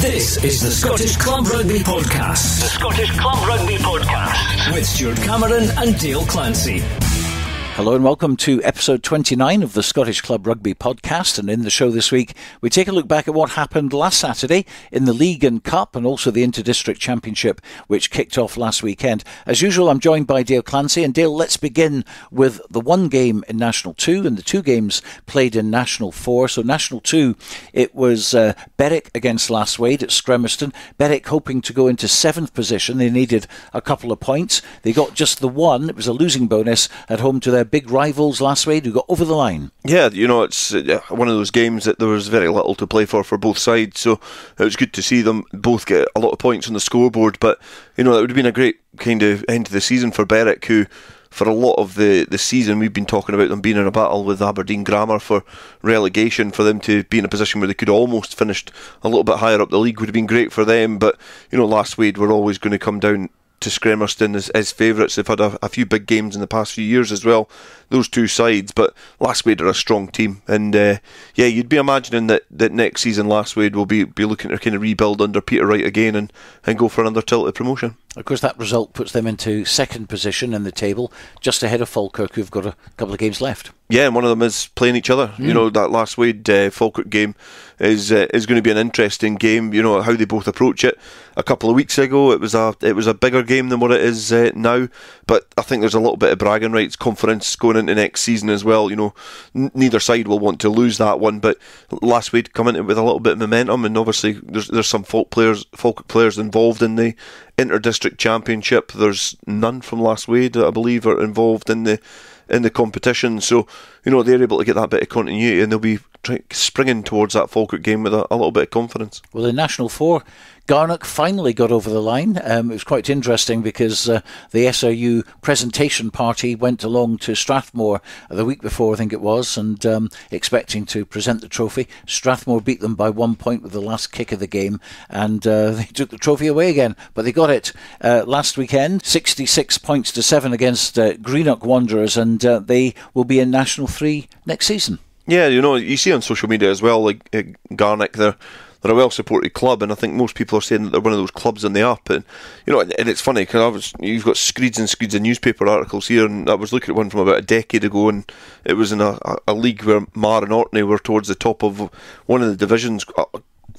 This is the Scottish Club Rugby Podcast. The Scottish Club Rugby Podcast with Stuart Cameron and Dale Clancy. Hello and welcome to episode 29 of the Scottish Club Rugby podcast. And in the show this week, we take a look back at what happened last Saturday in the League and Cup and also the Inter-District Championship, which kicked off last weekend. As usual, I'm joined by Dale Clancy. And Dale, let's begin with the one game in National 2 and the two games played in National 4. So National 2, it was uh, Berwick against Lasswade at Scremerston. Berwick hoping to go into seventh position. They needed a couple of points. They got just the one. It was a losing bonus at home to their big rivals Lasswade who got over the line. Yeah, you know, it's uh, one of those games that there was very little to play for for both sides, so it was good to see them both get a lot of points on the scoreboard. But, you know, it would have been a great kind of end to the season for Berwick, who for a lot of the, the season, we've been talking about them being in a battle with Aberdeen Grammar for relegation. For them to be in a position where they could almost finished a little bit higher up the league would have been great for them. But you know, Lasswade were always going to come down to Scremerston as, as favourites. They've had a, a, few big games in the past few years as well, those two sides. But Lasswade are a strong team. And uh, yeah, you'd be imagining that, that next season Lasswade will be, be looking to kind of rebuild under Peter Wright again and, and go for another tilt at promotion. Of course, that result puts them into second position in the table, just ahead of Falkirk, who've got a couple of games left. Yeah, and one of them is playing each other. Mm. You hmm. know, that Lasswade uh, Falkirk game is uh, is going to be an interesting game. You know how they both approach it. A couple of weeks ago, it was a it was a bigger game than what it is uh, now. But I think there's a little bit of bragging rights, confidence going into next season as well. You know, n- neither side will want to lose that one. But Lasswade come in with a little bit of momentum, and obviously there's there's some folk players, Falkirk players involved in the inter-district championship. There's none from Lasswade, I believe, are involved in the in the competition. So you know they're able to get that bit of continuity, and they'll be springing towards that Falkirk game with a, a, little bit of confidence. Well, in National Four, Garnock finally got over the line. Um, it was quite interesting because uh, the SRU presentation party went along to Strathmore the week before, I think it was, and um, expecting to present the trophy. Strathmore beat them by one point with the last kick of the game, and uh, they took the trophy away again. But they got it uh, last weekend, 66 points to seven against uh, Greenock Wanderers, and uh, they will be in National Three next season. Yeah, you know, you see on social media as well, like uh, Garnock, they're they're a well supported club, and I think most people are saying that they're one of those clubs in the up. And you know, and it's funny because you've got screeds and screeds of newspaper articles here, and I was looking at one from about a decade ago, and it was in a, a, a league where Marr and Orkney were towards the top of one of the divisions uh,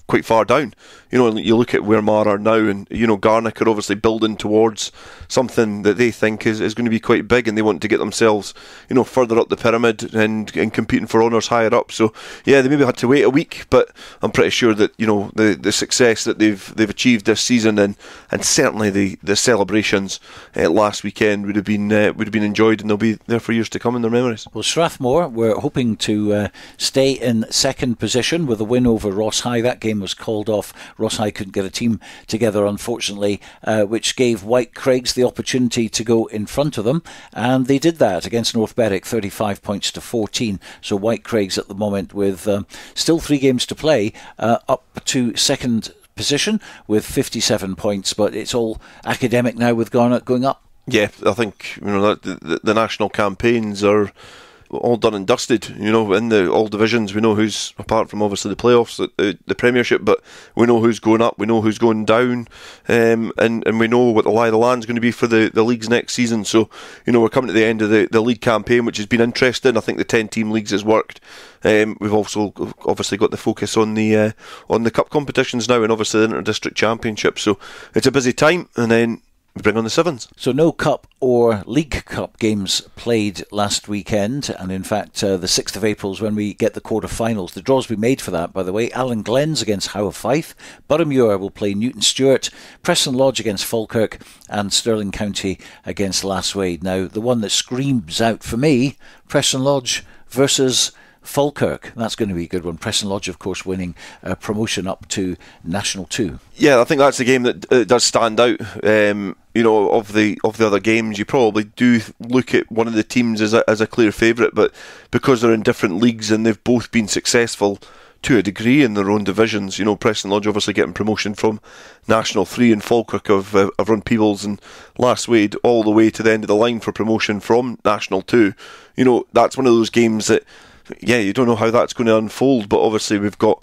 quite far down. You know, you look at where Marr are now, and you know Garnock are obviously building towards something that they think is, is going to be quite big, and they want to get themselves, you know, further up the pyramid and, and competing for honours higher up. So yeah, they maybe had to wait a week, but I'm pretty sure that you know the the success that they've they've achieved this season, and and certainly the the celebrations uh, last weekend would have been uh, would have been enjoyed, and they'll be there for years to come in their memories. Well, Strathmore were hoping to uh, stay in second position with a win over Ross High. That game was called off. Ross High couldn't get a team together, unfortunately, uh, which gave Whitecraigs the opportunity to go in front of them, and they did that against North Berwick, 35 points to 14. So Whitecraigs at the moment with um, still three games to play, uh, up to second position with 57 points, but it's all academic now with Garnock going up. Yeah, I think you know the, the national campaigns are all done and dusted. You know, in the all divisions, we know who's apart from obviously the playoffs, the, the Premiership, but we know who's going up, we know who's going down, um, and and we know what the lie of the land is going to be for the, the leagues next season. So, you know, we're coming to the end of the, the league campaign, which has been interesting. I think the ten team leagues has worked. Um, we've also obviously got the focus on the uh, on the cup competitions now, and obviously the inter district championship. So it's a busy time, and then bring on the sevens. So no cup or League Cup games played last weekend, and in fact, uh, the 6th of April is when we get the quarter-finals. The draws be made for that, by the way. Allan Glen's against Howe Fife, Boroughmuir will play Newton Stewart, Preston Lodge against Falkirk, and Stirling County against Lasswade. Now, the one that screams out for me, Preston Lodge versus Falkirk. That's going to be a good one. Preston Lodge, of course, winning promotion up to National Two. Yeah, I think that's the game that uh, does stand out. Um, you know, of the of the other games, you probably do look at one of the teams as a, as a clear favourite, but because they're in different leagues and they've both been successful to a degree in their own divisions. You know, Preston Lodge obviously getting promotion from National 3 and Falkirk have, uh, have run Peebles and Lasswade all the way to the end of the line for promotion from National 2. You know, that's one of those games that yeah, you don't know how that's going to unfold, but obviously we've got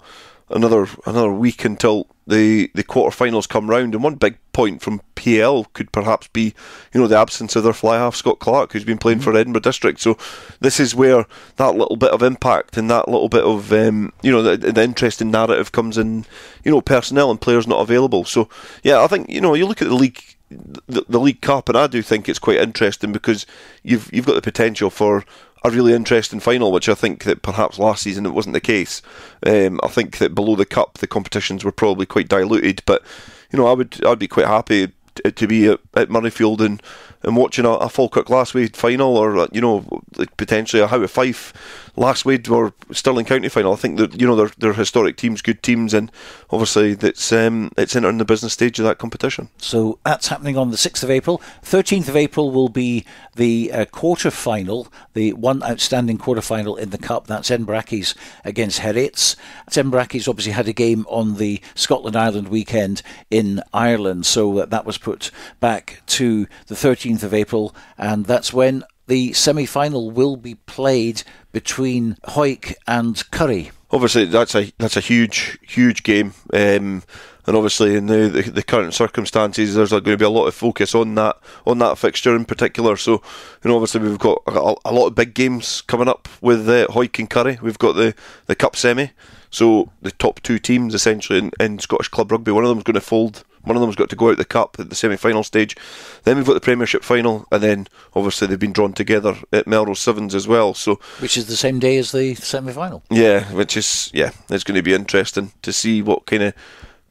another another week until the the quarterfinals come round. And one big point from PL could perhaps be, you know, the absence of their fly half Scott Clark, who's been playing mm-hmm. for Edinburgh District. So this is where that little bit of impact and that little bit of, um, you know, the, the interesting narrative comes in. You know, personnel and players not available. So yeah, I think you know you look at the league the, the League Cup, and I do think it's quite interesting because you've you've got the potential for a really interesting final, which I think that perhaps last season it wasn't the case. Um, I think that below the cup, the competitions were probably quite diluted, but you know, I would I'd be quite happy to be at, at Murrayfield and and watching a, a Falkirk Lasswade final or you know potentially a Howe Fife Lasswade or Stirling County final. I think that you know they're, they're historic teams, good teams, and obviously that's um, it's entering the business stage of that competition. So that's happening on the sixth of April. Thirteenth of April will be the uh, quarter final, the one outstanding quarter final in the cup. That's Accies against Heriots. Edinburgh Accies obviously had a game on the Scotland Ireland weekend in Ireland, so uh, that was put back to the 13th of April, and that's when the semi final will be played between Hawick and Currie. Obviously, that's a that's a huge huge game, um, and obviously in the, the, the current circumstances, there's going to be a lot of focus on that on that fixture in particular. So, you know, obviously we've got a, a lot of big games coming up with uh, and Currie. We've got the the cup semi, so the top two teams essentially in, in Scottish club rugby. One of them is going to fold one of them's got to go out the cup at the semi-final stage. Then we've got the Premiership final, and then obviously they've been drawn together at Melrose Sevens as well. So which is the same day as the semi-final. Yeah, which is yeah, it's going to be interesting to see what kind of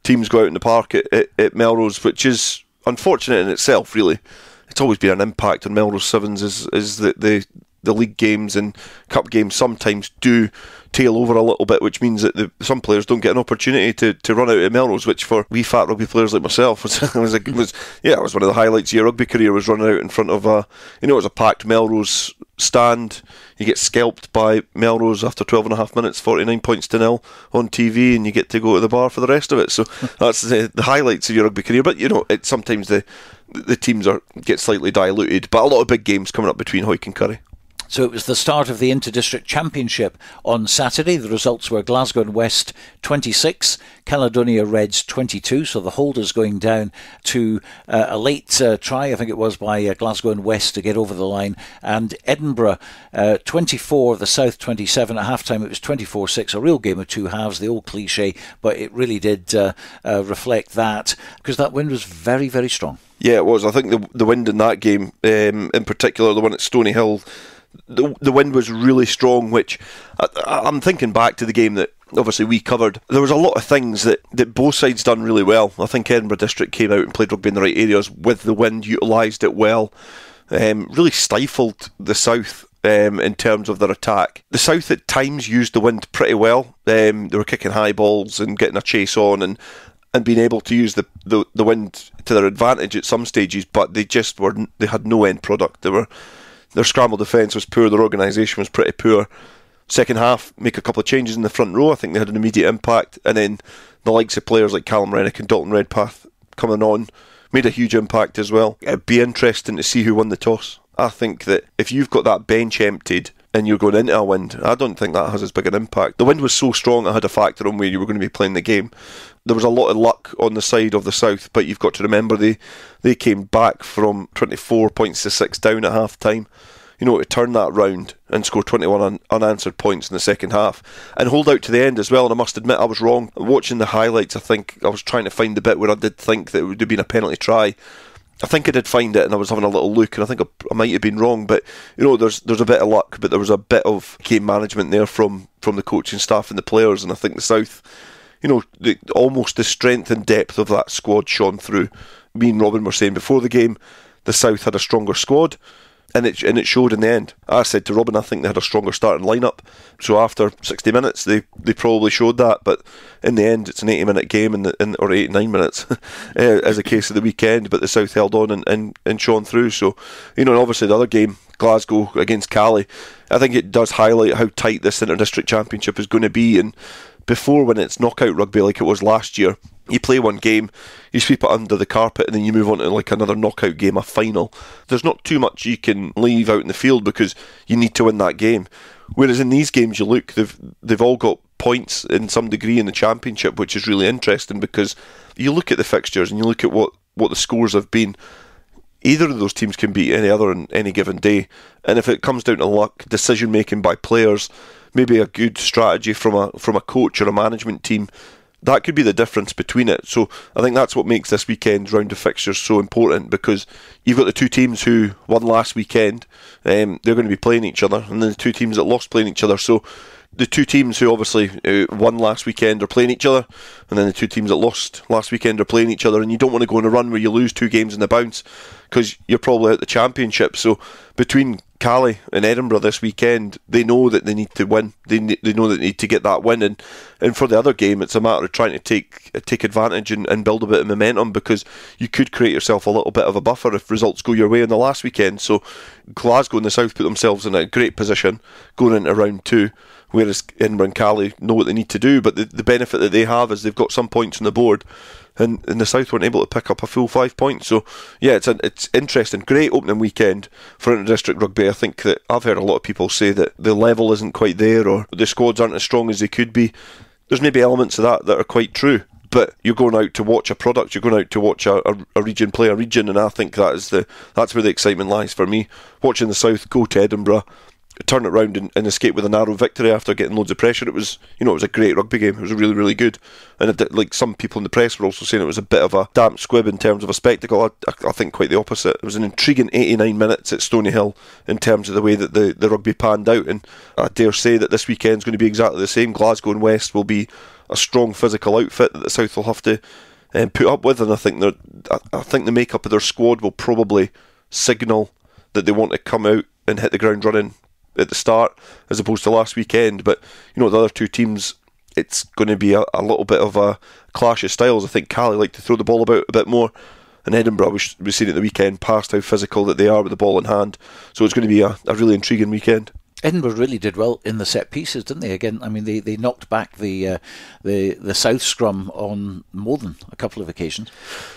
teams go out in the park at, at, at Melrose, which is unfortunate in itself. Really, it's always been an impact on Melrose Sevens is is that the the league games and cup games sometimes do tail over a little bit, which means that the, some players don't get an opportunity to, to run out of Melrose, which for wee fat rugby players like myself was was, a, was yeah, it was one of the highlights of your rugby career was running out in front of a you know it was a packed Melrose stand. You get scalped by Melrose after 12 and a half minutes, 49 points to nil on TV, and you get to go to the bar for the rest of it. So that's the, the highlights of your rugby career. But you know, it sometimes the the teams are get slightly diluted, but a lot of big games coming up between Hawick and Currie. So it was the start of the Inter-District Championship on Saturday. The results were Glasgow and West 26, Caledonia Reds 22. So the holders going down to uh, a late uh, try, I think it was by uh, Glasgow and West to get over the line. And Edinburgh uh, 24, the South 27. At halftime it was 24 6, a real game of two halves, the old cliche, but it really did uh, uh, reflect that because that wind was very, very strong. Yeah, it was. I think the the wind in that game, um, in particular, the one at Stonyhill, the the wind was really strong, which I, am thinking back to the game that obviously we covered. There was a lot of things that, that both sides done really well. I think Edinburgh District came out and played rugby in the right areas with the wind, utilised it well. Um, really stifled the south um, in terms of their attack. The South at times used the wind pretty well. Um, they were kicking high balls and getting a chase on and, and being able to use the, the, the wind to their advantage at some stages, but they just weren't. they had no end product. They were their scramble defence was poor. Their organisation was pretty poor. Second half, make a couple of changes in the front row. I think they had an immediate impact, and then the likes of players like Callum Rennick and Dalton Redpath coming on made a huge impact as well. It'd be interesting to see who won the toss. I think that if you've got that bench emptied and you're going into a wind, I don't think that has as big an impact. The wind was so strong it had a factor on where you were going to be playing the game. There was a lot of luck on the side of the South, but you've got to remember they, they came back from 24 points to 6 down at half time. You know, to turn that round and score 21 un- unanswered points in the second half and hold out to the end as well. And I must admit, I was wrong. Watching the highlights, I think I was trying to find the bit where I did think that it would have been a penalty try I think I did find it, and I was having a little look, and I think I, I, might have been wrong, but you know, there's there's a bit of luck, but there was a bit of game management there from from the coaching staff and the players, and I think the South, you know, the, almost the strength and depth of that squad shone through. Me and Robin were saying before the game, the South had a stronger squad and it and it showed in the end. I said to Robin, I think they had a stronger starting lineup. So after 60 minutes, they, they probably showed that. But in the end, it's an 80 minute game, the, in, or 89 minutes, eh, as a case of the weekend. But the South held on and, and, and shone through. So, you know, and obviously the other game, Glasgow against Cali, I think it does highlight how tight this inter district championship is going to be. And before, when it's knockout rugby like it was last year, you play one game, you sweep it under the carpet, and then you move on to like another knockout game, a final. There's not too much you can leave out in the field because you need to win that game. Whereas in these games, you look, they've they've all got points in some degree in the championship, which is really interesting because you look at the fixtures and you look at what, what the scores have been. Either of those teams can beat any other on any given day, and if it comes down to luck, decision making by players, maybe a good strategy from a from a coach or a management team, that could be the difference between it. So I think that's what makes this weekend's round of fixtures so important because you've got the two teams who won last weekend, um, they're going to be playing each other, and then the two teams that lost playing each other. So the two teams who obviously uh, won last weekend are playing each other, and then the two teams that lost last weekend are playing each other. And you don't want to go on a run where you lose two games in the bounce because you're probably at the championship. So between Cali and Edinburgh this weekend, they know that they need to win. They they know that they need to get that win, and, and for the other game, it's a matter of trying to take take advantage and, and build a bit of momentum because you could create yourself a little bit of a buffer if results go your way in the last weekend. So Glasgow and the South put themselves in a great position going into round two whereas Edinburgh and Caley know what they need to do. But the, the benefit that they have is they've got some points on the board, and, and the South weren't able to pick up a full five points. So yeah, it's an, it's interesting. Great opening weekend for inter-district rugby. I think that I've heard a lot of people say that the level isn't quite there, or the squads aren't as strong as they could be. There's maybe elements of that that are quite true but you're going out to watch a product. You're going out to watch a, a, a, region play a region, and I think that is the that's where the excitement lies for me. Watching the South go to Edinburgh turn it around and, and, escape with a narrow victory after getting loads of pressure. It was, you know, it was a great rugby game. It was really, really good. And it, like some people in the press were also saying, it was a bit of a damp squib in terms of a spectacle. I, I, think quite the opposite. It was an intriguing 89 minutes at Stonyhill in terms of the way that the, the rugby panned out. And I dare say that this weekend's going to be exactly the same. Glasgow and West will be a strong physical outfit that the South will have to um, put up with. And I think I, I think the makeup of their squad will probably signal that they want to come out and hit the ground running at the start as opposed to last weekend. But you know the other two teams, it's going to be a, a little bit of a clash of styles. I think Cali like to throw the ball about a bit more. And Edinburgh, we we've seen at the weekend, past how physical that they are with the ball in hand. So it's going to be a, a really intriguing weekend. Edinburgh really did well in the set pieces, didn't they? Again, I mean, they, they knocked back the uh, the the South scrum on more than a couple of occasions.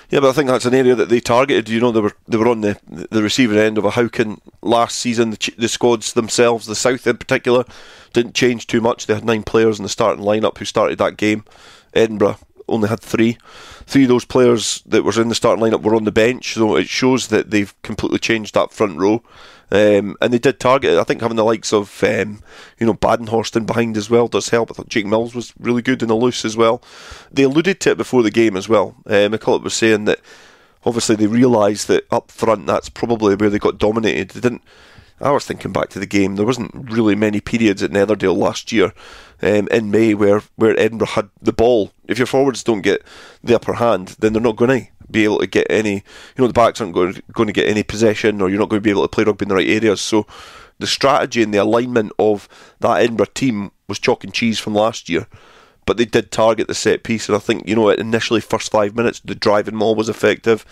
Yeah, but I think that's an area that they targeted. You know, they were they were on the the receiving end of a Howkin last season. The, the squads themselves, the South in particular, didn't change too much. They had nine players in the starting lineup who started that game. Edinburgh only had three. Three of those players that were in the starting lineup were on the bench, so it shows that they've completely changed that front row. Um, and they did target it. I think having the likes of um, you know Badenhorst in behind as well does help. I thought Jake Mills was really good in the loose as well. They alluded to it before the game as well. Uh, McCulloch was saying that obviously they realised that up front that's probably where they got dominated. They didn't. I was thinking back to the game. There wasn't really many periods at Netherdale last year um, in May where, where Edinburgh had the ball. If your forwards don't get the upper hand, then they're not going to be able to get any, you know, the backs aren't going, going to get any possession or you're not going to be able to play rugby in the right areas. So the strategy and the alignment of that Edinburgh team was chalk and cheese from last year. But they did target the set piece, and I think you know initially first five minutes the driving maul was effective.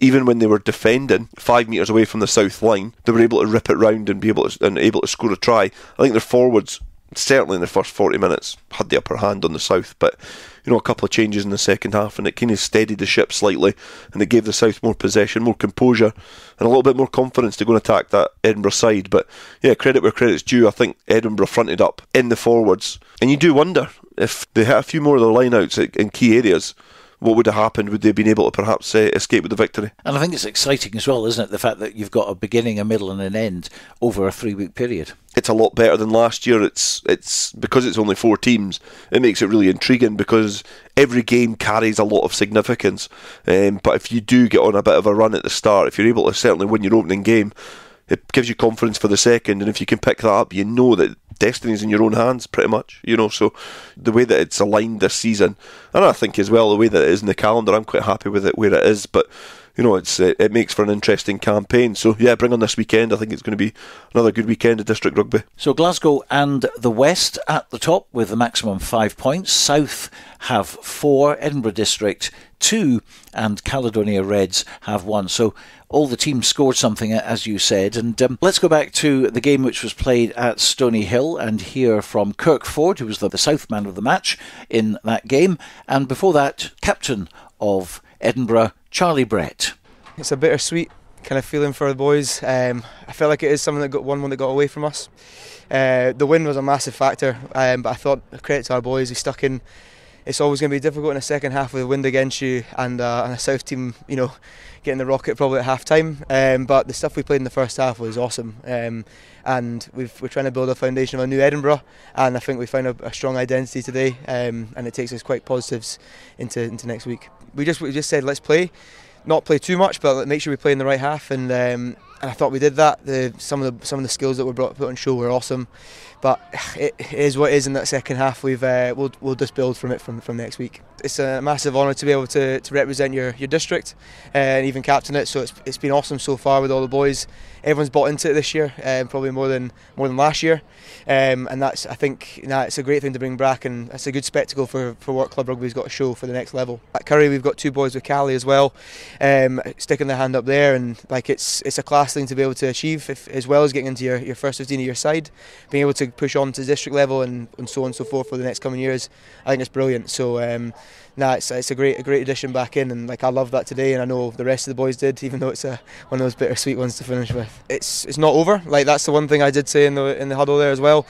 Even when they were defending five meters away from the south line, they were able to rip it round and be able to and able to score a try. I think their forwards certainly in the first 40 minutes had the upper hand on the South, but you know a couple of changes in the second half and it kind of steadied the ship slightly and it gave the South more possession, more composure, and a little bit more confidence to go and attack that Edinburgh side. But yeah, credit where credit's due. I think Edinburgh fronted up in the forwards, and you do wonder if they had a few more of their lineouts in key areas what would have happened? Would they have been able to perhaps uh, escape with the victory? And I think it's exciting as well, isn't it? The fact that you've got a beginning, a middle, and an end over a three-week period. It's a lot better than last year. It's it's because it's only four teams. It makes it really intriguing because every game carries a lot of significance. Um, but if you do get on a bit of a run at the start, if you're able to certainly win your opening game, it gives you confidence for the second. And if you can pick that up, you know that destiny's in your own hands, pretty much. You know, so the way that it's aligned this season, and I think as well the way that it is in the calendar, I'm quite happy with it where it is. But you know, it's it, it makes for an interesting campaign. So yeah, bring on this weekend. I think it's going to be another good weekend of district rugby. So Glasgow and the West at the top with the maximum five points. South have four. Edinburgh District two, and Caledonia Reds have one. So all the teams scored something, as you said. And um, let's go back to the game which was played at Stonyhill and hear from Kirk Ford, who was the, the South man of the match in that game. And before that, captain of Edinburgh, Charlie Brett. It's a bittersweet kind of feeling for the boys. Um, I feel like it is something that got one one that got away from us. Uh, the win was a massive factor, um, but I thought credit to our boys. We stuck in. It's always going to be difficult in the second half with the wind against you and, uh, and a South team, you know, getting the rocket probably at half time. Um, but the stuff we played in the first half was awesome. Um, and we are trying to build a foundation of a new Edinburgh. And I think we found a, a strong identity today. Um, and it takes us quite positives into, into next week. We just, we just said, let's play. Not play too much, but make sure we play in the right half. And um, and I thought we did that. The, some of the some of the skills that were brought put on show were awesome, but it is what it is in that second half. We've uh, we'll we'll just build from it from from next week. It's a massive honour to be able to, to represent your, your district uh, and even captain it. So it's, it's been awesome so far with all the boys. Everyone's bought into it this year, um, probably more than more than last year, um, and that's I think know, it's a great thing to bring back, and it's a good spectacle for, for what club rugby's got to show for the next level. At Currie, we've got two boys with Cali as well, um, sticking their hand up there, and like it's it's a class thing to be able to achieve, if, as well as getting into your, your first 15 of your side, being able to push on to district level and, and so on and so forth for the next coming years. I think it's brilliant. So um, nah, it's, it's a great a great addition back in, and like I love that today, and I know the rest of the boys did, even though it's a, one of those bittersweet ones to finish with. It's it's not over. Like that's the one thing I did say in the in the huddle there as well.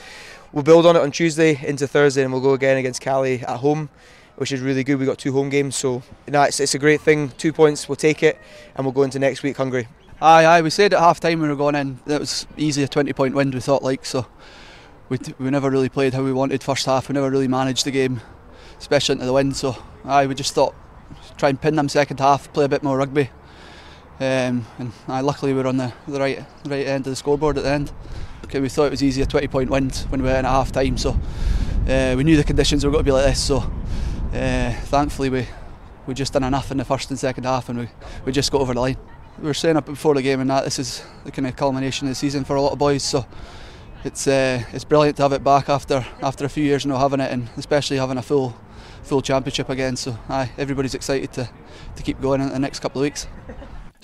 We'll build on it on Tuesday into Thursday, and we'll go again against Cali at home which is really good. We got two home games, so you know, it's, it's a great thing. Two points, we'll take it, and we'll go into next week hungry. Aye, aye. We said at half time we were going in that it was easy a 20 point win. We thought like so. We, we never really played how we wanted first half. We never really managed the game, especially into the wind. So aye, we just thought try and pin them second half, play a bit more rugby. Um, and aye, luckily we were on the, the right right end of the scoreboard at the end. Okay, we thought it was easy a 20 point win when we were in at half time. So uh, we knew the conditions were going to be like this. So uh, thankfully we we just done enough in the first and second half, and we, we just got over the line. We were saying up before the game, and that this is the kind of culmination of the season for a lot of boys. So it's uh, it's brilliant to have it back after after a few years not having it, and especially having a full full championship again. So aye, everybody's excited to to keep going in the next couple of weeks.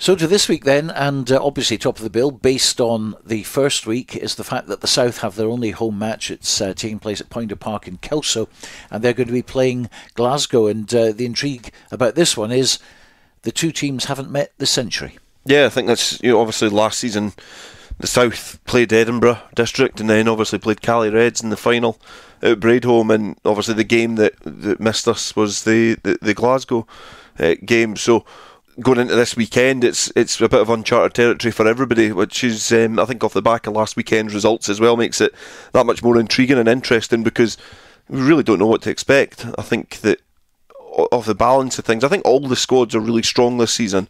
So to this week then, and uh, obviously top of the bill, based on the first week, is the fact that the South have their only home match. It's uh, taking place at Poynter Park in Kelso, and they're going to be playing Glasgow. And uh, the intrigue about this one is the two teams haven't met this century. Yeah, I think that's you know obviously last season the South played Edinburgh District and then obviously played Cali Reds in the final at Braidholme, and obviously the game that, that missed us was the the, the Glasgow uh, game. So going into this weekend, it's it's a bit of uncharted territory for everybody, which is um, I think off the back of last weekend's results as well makes it that much more intriguing and interesting because we really don't know what to expect. I think that of the balance of things, I think all the squads are really strong this season.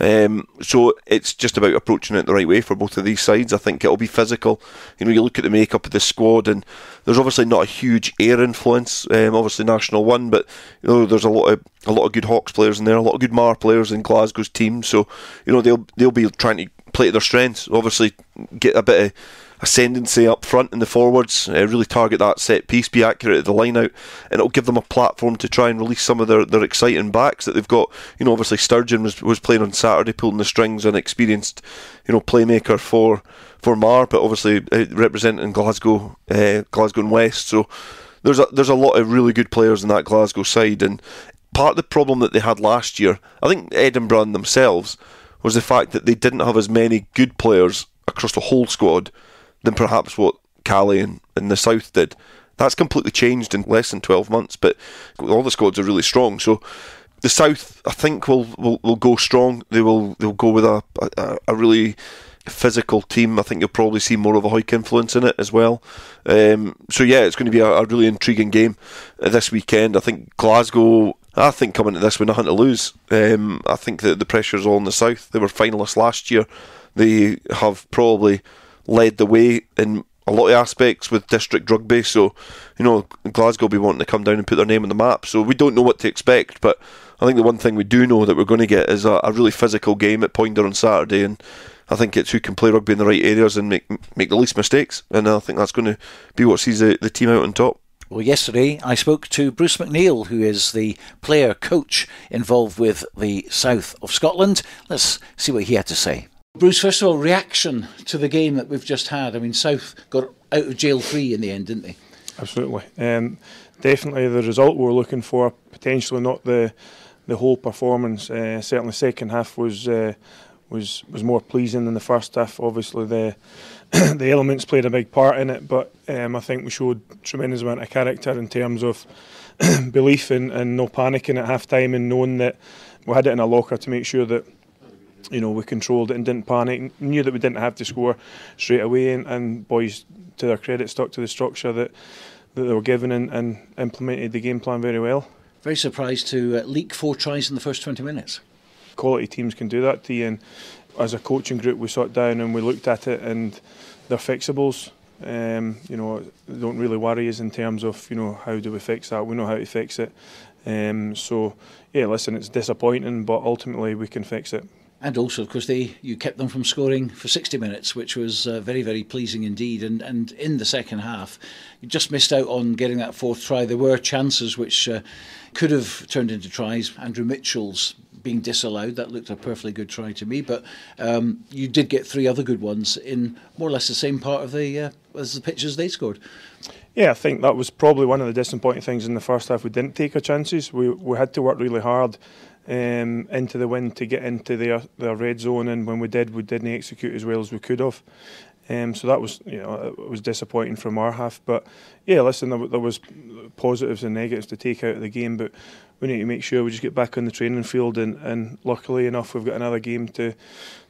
Um, so it's just about approaching it the right way for both of these sides. I think it'll be physical. You know, you look at the makeup of the squad, and there's obviously not a huge air influence. Um, obviously, National One, but you know, there's a lot of a lot of good Hawks players in there, a lot of good Marr players in Glasgow's team. So you know, they'll they'll be trying to play to their strengths. Obviously, get a bit of ascendancy up front in the forwards, uh, really target that set piece, be accurate at the line out, and it'll give them a platform to try and release some of their, their exciting backs that they've got. You know, obviously Sturgeon was, was playing on Saturday, pulling the strings, an experienced, you know, playmaker for for Marr, but obviously uh, representing Glasgow, uh, Glasgow and West. So there's a there's a lot of really good players in that Glasgow side, and part of the problem that they had last year, I think Edinburgh themselves, was the fact that they didn't have as many good players across the whole squad than perhaps what Cali and, and the South did. That's completely changed in less than 12 months, but all the squads are really strong. So the South, I think, will, will, will go strong. They will they'll go with a, a, a really physical team. I think you'll probably see more of a Hawick influence in it as well. Um, so yeah, it's going to be a, a really intriguing game uh, this weekend. I think Glasgow. I think coming to this with nothing to lose. Um, I think that the pressure is all in the south. They were finalists last year. They have probably led the way in a lot of aspects with district rugby. So, you know, Glasgow will be wanting to come down and put their name on the map. So we don't know what to expect, but I think the one thing we do know that we're going to get is a, a really physical game at Poynter on Saturday, and I think it's who can play rugby in the right areas and make make the least mistakes. And I think that's going to be what sees the, the team out on top. Well, yesterday I spoke to Bruce McNeil, who is the player coach involved with the south of Scotland. Let's see what he had to say. Bruce, first of all, reaction to the game that we've just had. I mean, South got out of jail free in the end, didn't they? Absolutely. Um, definitely the result we were looking for, potentially not the the whole performance. Uh, certainly, second half was uh, was was more pleasing than the first half. Obviously, the the elements played a big part in it, but um, I think we showed tremendous amount of character in terms of belief and, and no panicking at half time and knowing that we had it in a locker to make sure that you know we controlled it and didn't panic. Knew that we didn't have to score straight away, and, and boys, to their credit, stuck to the structure that that they were given and, and implemented the game plan very well. Very surprised to uh, leak four tries in the first 20 minutes. Quality teams can do that to you, and as a coaching group, we sat down and we looked at it, and they're fixables. Um, you know, don't really worry us in terms of you know how do we fix that. We know how to fix it. Um, so yeah, listen, it's disappointing, but ultimately we can fix it. And also, of course, they you kept them from scoring for 60 minutes, which was uh, very, very pleasing indeed. And and in the second half, you just missed out on getting that fourth try. There were chances which uh, could have turned into tries. Andrew Mitchell's being disallowed. That looked a perfectly good try to me, but um, you did get three other good ones in more or less the same part of the uh, as the pitches they scored. Yeah, I think that was probably one of the disappointing things in the first half. We didn't take our chances. We we had to work really hard um, into the wind to get into their their red zone, and when we did, we didn't execute as well as we could have. Um, so that was, you know, it was disappointing from our half. But yeah, listen, there, there, was positives and negatives to take out of the game, but we need to make sure we just get back on the training field, and, and luckily enough, we've got another game to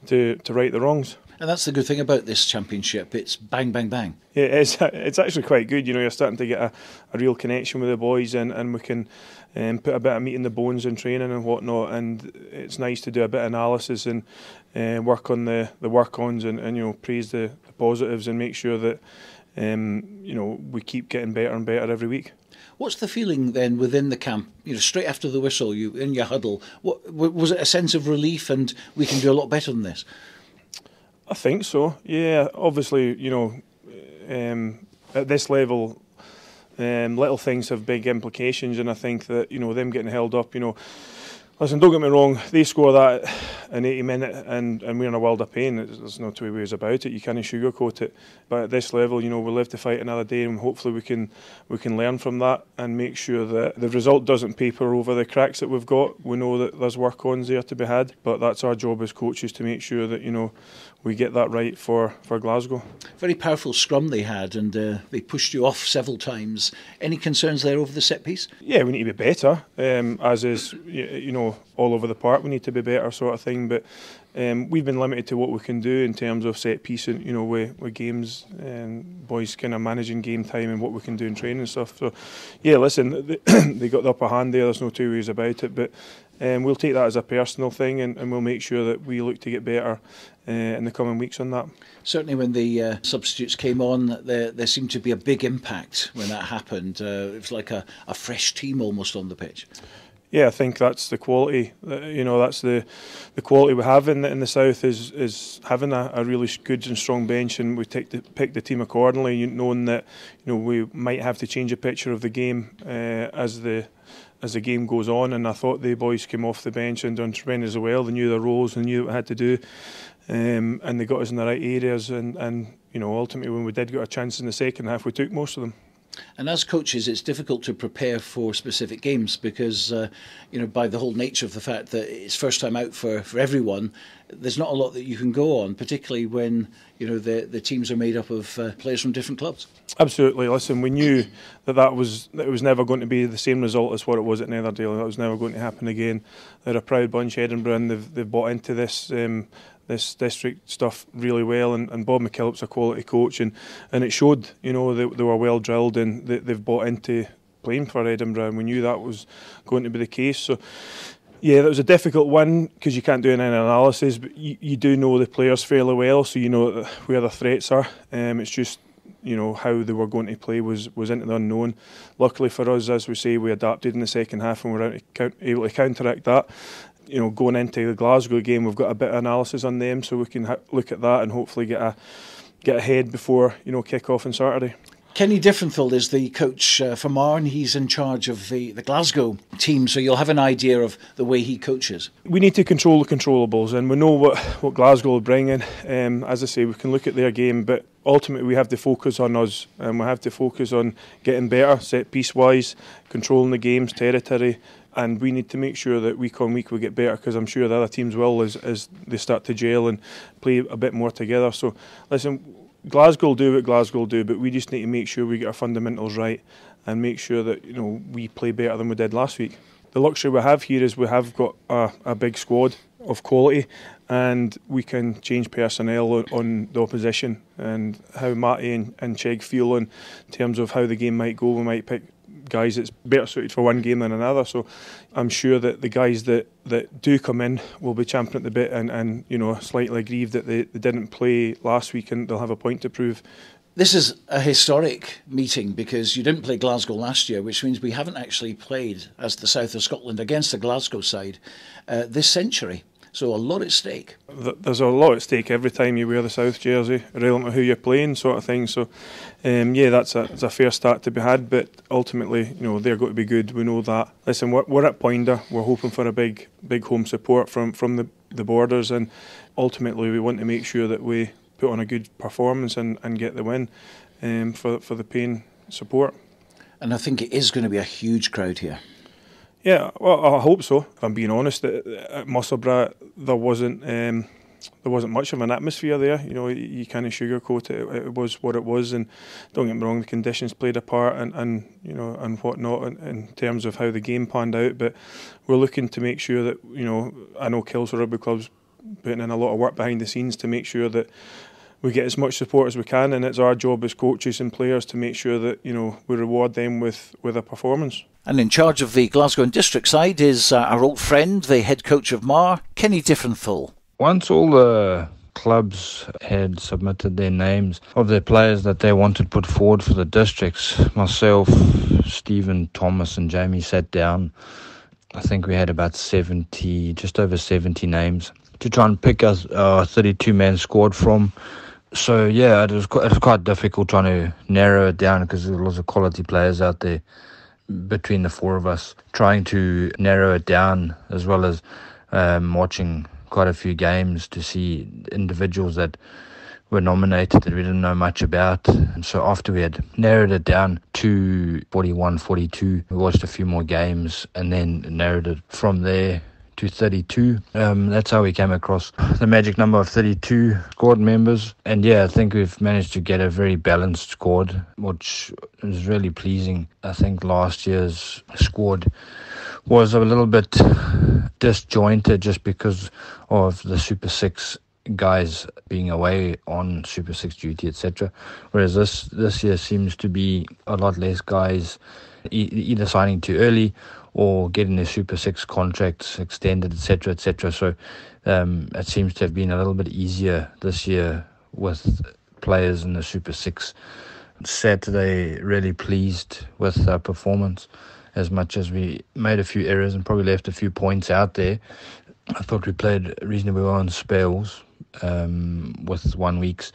to to right the wrongs. And that's the good thing about this championship. It's bang, bang, bang. Yeah, it's it's actually quite good. You know, you're starting to get a, a real connection with the boys, and, and we can um, put a bit of meat in the bones in training and whatnot. And it's nice to do a bit of analysis and uh, work on the, the work ons and, and you know praise the, the positives and make sure that um, you know we keep getting better and better every week. What's the feeling then within the camp? You know, straight after the whistle, you in your huddle. What was it? A sense of relief, and we can do a lot better than this. I think so. Yeah, obviously, you know, um, at this level, um, little things have big implications, and I think that you know them getting held up, you know. Listen, don't get me wrong, they score that in 80 minutes and, and we're in a world of pain. There's no two ways about it. You can't sugarcoat it. But at this level, you know, we'll live to fight another day and hopefully we can we can learn from that and make sure that the result doesn't paper over the cracks that we've got. We know that there's work on there to be had, but that's our job as coaches to make sure that, you know, we get that right for, for Glasgow. Very powerful scrum they had, and uh, they pushed you off several times. Any concerns there over the set piece? Yeah, we need to be better, um, as is you know all over the park. We need to be better, sort of thing. But um, we've been limited to what we can do in terms of set piece and you know with, with games and boys kind of managing game time and what we can do in training and stuff. So yeah, listen, they got the upper hand there. There's no two ways about it, but. Um, we'll take that as a personal thing and, and we'll make sure that we look to get better uh, in the coming weeks on that. Certainly, when the uh, substitutes came on, there, there seemed to be a big impact when that happened. Uh, it was like a, a fresh team almost on the pitch. Yeah, I think that's the quality. You know, that's the the quality we have in the, in the south is is having a, a really good and strong bench, and we take the, pick the team accordingly, knowing that you know we might have to change a picture of the game uh, as the as the game goes on. And I thought the boys came off the bench and done tremendous well. They knew their roles, they knew what they had to do, um, and they got us in the right areas. And, and you know, ultimately, when we did get a chance in the second half, we took most of them. And as coaches, it's difficult to prepare for specific games because, uh, you know, by the whole nature of the fact that it's first time out for, for everyone, there's not a lot that you can go on, particularly when, you know, the, the teams are made up of uh, players from different clubs. Absolutely. Listen, we knew that that was that it was never going to be the same result as what it was at Netherdale. That was never going to happen again. They're a proud bunch, Edinburgh, and they've, they've bought into this. Um, this district stuff really well, and, and Bob McKillop's a quality coach, and, and it showed. You know they, they were well drilled, and they, they've bought into playing for Edinburgh, and we knew that was going to be the case. So. Yeah, that was a difficult one because you can't do any analysis, but you, you do know the players fairly well, so you know where the threats are. Um, it's just you know how they were going to play was was into the unknown. Luckily for us, as we say, we adapted in the second half and we were able to counteract that you know, going into the Glasgow game, we've got a bit of analysis on them, so we can ha- look at that and hopefully get a get ahead before you know kick off on Saturday. Kenny Diffenthal is the coach uh, for Marr. He's in charge of the, the Glasgow team, so you'll have an idea of the way he coaches. We need to control the controllables, and we know what, what Glasgow will bring in. Um, as I say, we can look at their game, but ultimately we have to focus on us, and we have to focus on getting better set piece wise, controlling the game's territory, and we need to make sure that week on week we get better because I'm sure the other teams will as as they start to gel and play a bit more together. So listen, Glasgow will do what Glasgow will do, but we just need to make sure we get our fundamentals right and make sure that you know we play better than we did last week. The luxury we have here is we have got a, a big squad of quality, and we can change personnel on, on the opposition and how Matty and, and Chegg feel in terms of how the game might go. We might pick guys that's better suited for one game than another. So I'm sure that the guys that, that do come in will be champing at the bit and, and you know slightly grieved that they, they didn't play last week and they'll have a point to prove. This is a historic meeting because you didn't play Glasgow last year, which means we haven't actually played as the south of Scotland against the Glasgow side uh, this century. So a lot at stake. There's a lot at stake every time you wear the South jersey, relevant to who you're playing, sort of thing. So, um, yeah, that's a, that's a fair start to be had. But ultimately, you know, they're going to be good. We know that. Listen, we're, we're at Poynter. We're hoping for a big, big home support from from the the borders, and ultimately, we want to make sure that we put on a good performance and, and get the win um, for for the pain support. And I think it is going to be a huge crowd here. Yeah, well, I hope so. If I'm being honest, at, at Musselburgh there wasn't um, there wasn't much of an atmosphere there. You know, you, kind of sugarcoat it. It was what it was, and don't get me wrong, the conditions played a part, and, and you know, and whatnot in, in terms of how the game panned out. But we're looking to make sure that you know, I know Kelso Rugby Club's putting in a lot of work behind the scenes to make sure that we get as much support as we can, and it's our job as coaches and players to make sure that you know we reward them with with a performance. And in charge of the Glasgow and District side is uh, our old friend, the head coach of Marr, Kenny Diffenthal. Once all the clubs had submitted their names of their players that they wanted put forward for the districts, myself, Stephen, Thomas, and Jamie sat down. I think we had about 70, just over 70 names to try and pick a 32 man squad from. So, yeah, it was, quite, it was quite difficult trying to narrow it down because there's lots of quality players out there between the four of us, trying to narrow it down as well as um, watching quite a few games to see individuals that were nominated that we didn't know much about. And so after we had narrowed it down to 41, 42, we watched a few more games and then narrowed it from there to 32. Um, that's how we came across the magic number of 32 squad members. And yeah, I think we've managed to get a very balanced squad, which is really pleasing. I think last year's squad was a little bit disjointed just because of the Super Six guys being away on Super Six duty, etc. Whereas this this year seems to be a lot less guys e- either signing too early or getting their Super Six contracts extended, etc., etc. So um, it seems to have been a little bit easier this year with players in the Super Six. Saturday, really pleased with our performance. As much as we made a few errors and probably left a few points out there, I thought we played reasonably well in spells um, with one week's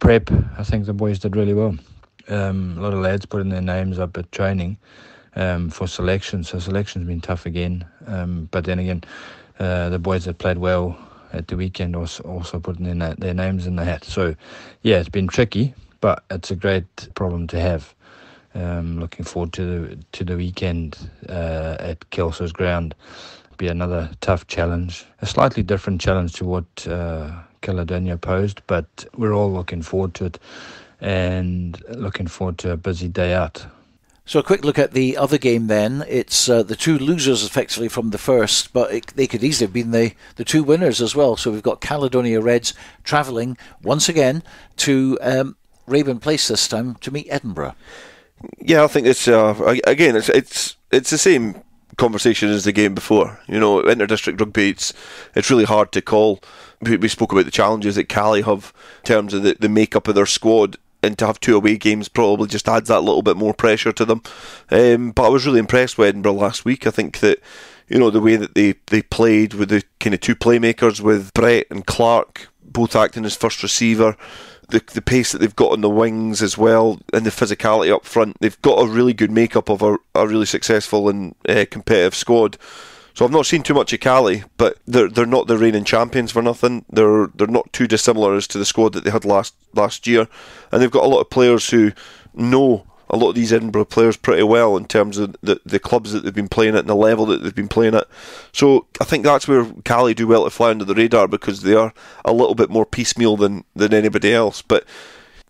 prep. I think the boys did really well. Um, a lot of lads putting their names up at training um, for selection. So selection's been tough again. Um, but then again, uh, the boys that played well at the weekend also, also putting in their, their names in the hat. So yeah, it's been tricky, but it's a great problem to have. Um, looking forward to the to the weekend uh, at Kelso's ground. Be another tough challenge, a slightly different challenge to what uh, Caledonia posed, but we're all looking forward to it and looking forward to a busy day out. So a quick look at the other game then. It's uh, the two losers effectively from the first, but it, they could easily have been the, the two winners as well. So we've got Caledonia Reds travelling once again to um, Raeburn Place this time to meet Edinburgh. Yeah, I think it's uh, again it's it's it's the same conversation as the game before. You know, inter-district rugby, it's it's really hard to call. We, we spoke about the challenges that Cali have in terms of the, the makeup of their squad and to have two away games probably just adds that little bit more pressure to them. Um, but I was really impressed with Edinburgh last week. I think that you know the way that they, they played with the kind of two playmakers with Brett and Clark both acting as first receiver. The, the pace that they've got on the wings as well and the physicality up front they've got a really good makeup of a, a really successful and uh, competitive squad so I've not seen too much of Cali, but they're they're not the reigning champions for nothing. They're they're not too dissimilar as to the squad that they had last last year, and they've got a lot of players who know a lot of these Edinburgh players pretty well in terms of the, the clubs that they've been playing at and the level that they've been playing at. So I think that's where Cali do well to fly under the radar because they are a little bit more piecemeal than, than anybody else. But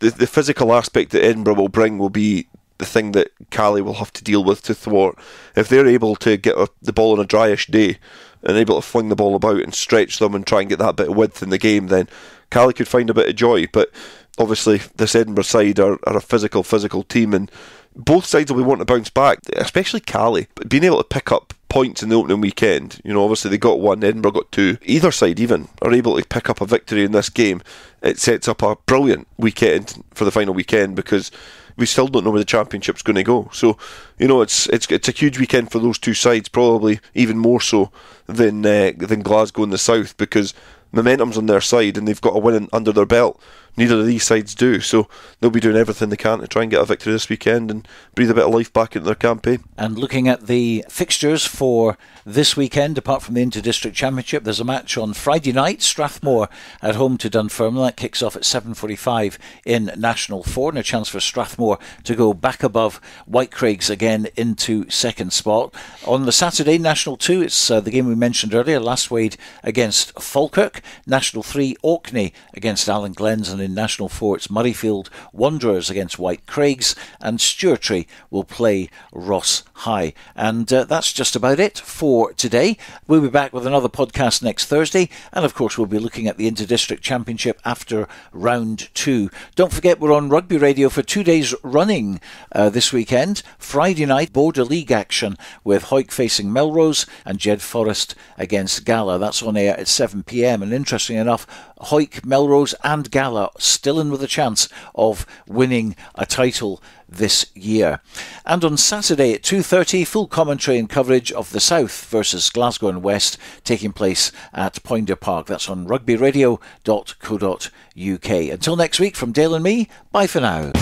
the, the physical aspect that Edinburgh will bring will be the thing that Caley will have to deal with to thwart. If they're able to get a, the ball on a dryish day and able to fling the ball about and stretch them and try and get that bit of width in the game, then Caley could find a bit of joy. But obviously, this Edinburgh side are, are a physical, physical team, and both sides will be wanting to bounce back, especially Caley. Being able to pick up points in the opening weekend, you know, obviously they got one, Edinburgh got two. Either side, even, are able to pick up a victory in this game. It sets up a brilliant weekend for the final weekend because we still don't know where the championship's going to go. So, you know, it's it's it's a huge weekend for those two sides, probably even more so than uh, than Glasgow in the south because momentum's on their side and they've got a win under their belt. Neither of these sides do, so they'll be doing everything they can to try and get a victory this weekend and breathe a bit of life back into their campaign. And looking at the fixtures for this weekend, apart from the Inter-District Championship, there's a match on Friday night, Strathmore at home to Dunfermline. That kicks off at 7.45 in National 4, and a chance for Strathmore to go back above Whitecraigs again into second spot. On the Saturday, National 2, it's uh, the game we mentioned earlier, Lasswade against Falkirk. National 3, Orkney against Allan Glen's, and in National 4, it's Murrayfield Wanderers against Whitecraigs, and Stewartry will play Ross High. And uh, that's just about it for today. We'll be back with another podcast next Thursday, and of course, we'll be looking at the Inter-District Championship after round two. Don't forget, we're on Rugby Radio for two days running uh, this weekend. Friday night, Border League action with Hawick facing Melrose and Jedforest against Gala. That's on air at 7 pm. And interesting enough, Hawick, Melrose, and Gala still in with a chance of winning a title this year. And on Saturday at 2:30, full commentary and coverage of the South versus Glasgow and West taking place at Poynder Park. That's on rugbyradio.co.uk. Until next week, from Dale and me, bye for now.